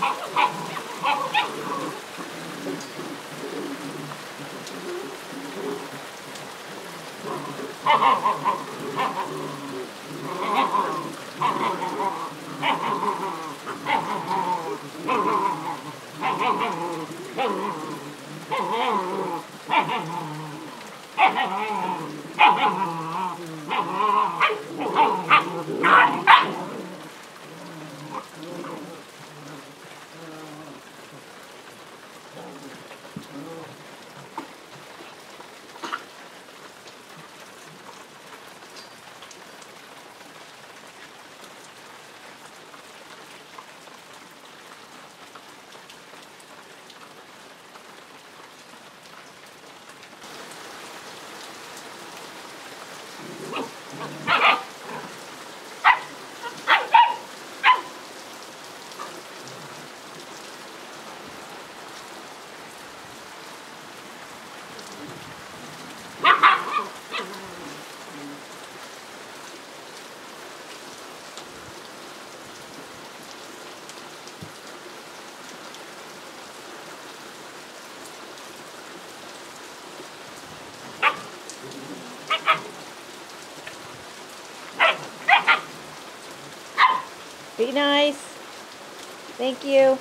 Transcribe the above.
Ah! Oh, Be nice. Thank you.